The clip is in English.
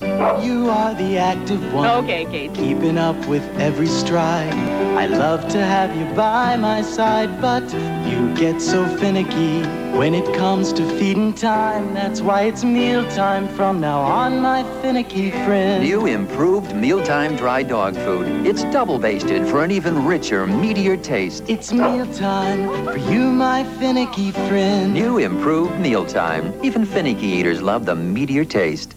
You are the active one. Okay, Kate. Keeping up with every stride. I love to have you by my side, but you get so finicky when it comes to feeding time. That's why it's mealtime from now on, my finicky friend. New improved mealtime dry dog food. It's double basted for an even richer, meatier taste. It's mealtime for you, my finicky friend. New improved mealtime. Even finicky eaters love the meatier taste.